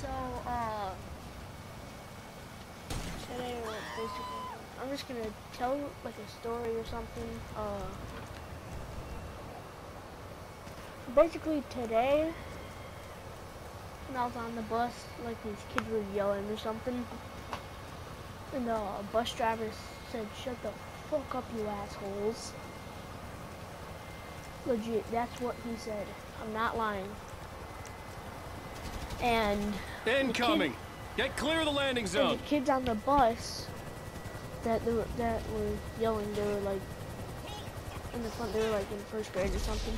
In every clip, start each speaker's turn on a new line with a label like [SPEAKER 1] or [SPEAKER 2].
[SPEAKER 1] So, uh, today, basically, I'm just gonna tell like a story or something. Uh, basically today, when I was on the bus, like these kids were yelling or something, and the bus driver said, "Shut the fuck up, you assholes." Legit, that's what he said. I'm not lying. And
[SPEAKER 2] Incoming! Get clear of the landing
[SPEAKER 1] and
[SPEAKER 2] zone!
[SPEAKER 1] the kids on the bus that were, that were yelling, they were like in the front. They were like in first grade or something.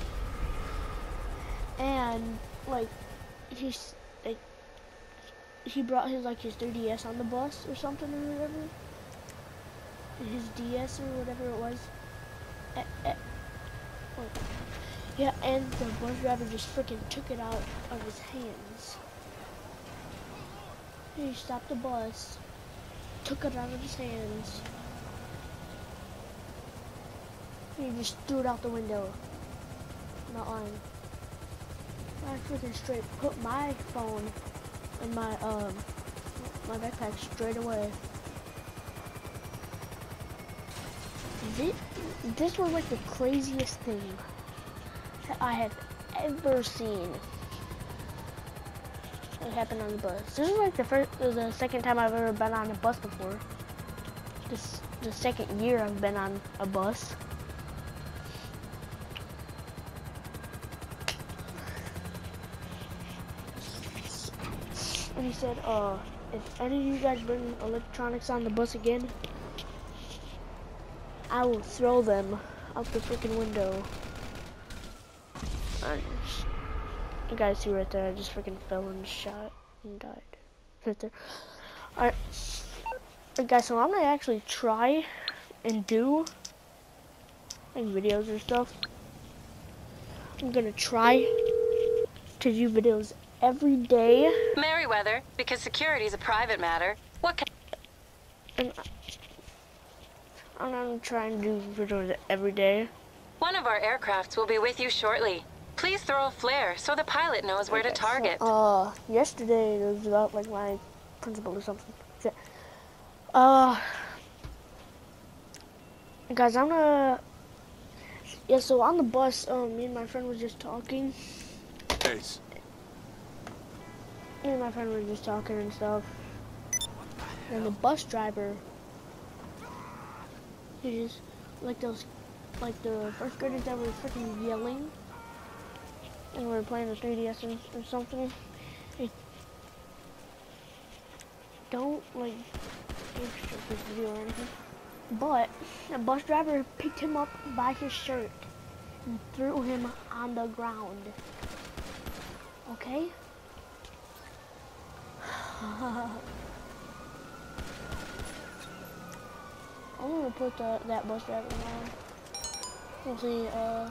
[SPEAKER 1] And like he's like he brought his like his 3ds on the bus or something or whatever. His DS or whatever it was. Eh, eh. Yeah, and the bus driver just freaking took it out of his hands. He stopped the bus, took it out of his hands. He just threw it out the window. Not lying. I freaking straight put my phone in my um my backpack straight away. This, this was like the craziest thing that I have ever seen. Happened on the bus. This is like the first, the second time I've ever been on a bus before. This the second year I've been on a bus. And he said, uh, if any of you guys bring electronics on the bus again, I will throw them out the freaking window. You guys see right there, I just freaking fell and shot and died. Right there. Alright. Alright guys, so I'm gonna actually try and do like videos or stuff. I'm gonna try to do videos every day.
[SPEAKER 3] Merryweather, because security is a private matter. What can
[SPEAKER 1] And I'm gonna try and do videos every day.
[SPEAKER 3] one of our aircrafts will be with you shortly. Please throw a flare so the pilot knows where to
[SPEAKER 1] Okay, so,
[SPEAKER 3] target.
[SPEAKER 1] uh, yesterday it was about like my principal or something. Shit. Uh, guys, I'm gonna. Yeah, so on the bus, um, me and my friend was just talking.
[SPEAKER 2] Ace.
[SPEAKER 1] Me and my friend were just talking and stuff. And the bus driver, he just like those, like the first graders that were freaking yelling, and we were playing the 3DS or, or something. Don't like this video or anything, but the bus driver picked him up by his shirt and threw him on the ground. Okay. I'm gonna put the, that bus driver on. We'll see, uh.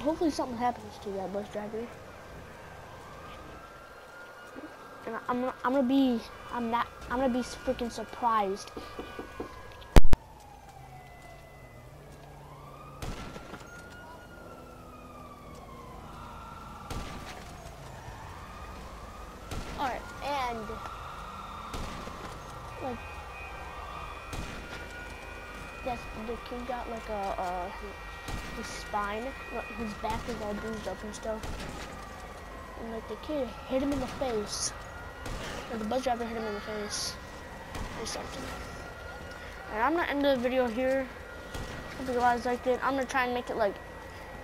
[SPEAKER 1] Hopefully something happens to that bus driver. And I'm, gonna- I'm gonna be, I'm not, I'm gonna be freaking surprised. Alright, and like yes, the kid got like a uh his spine, his back is all bruised up and stuff. And like the kid hit him in the face. Or the bus driver hit him in the face. Or something. And I'm gonna end the video here. Hope you guys liked it. I'm gonna try and make it like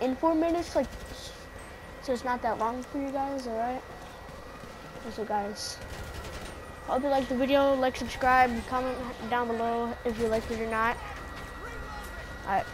[SPEAKER 1] in four minutes, like so it's not that long for you guys, alright? So guys, hope you liked the video. Like, subscribe, comment down below if you liked it or not. Alright.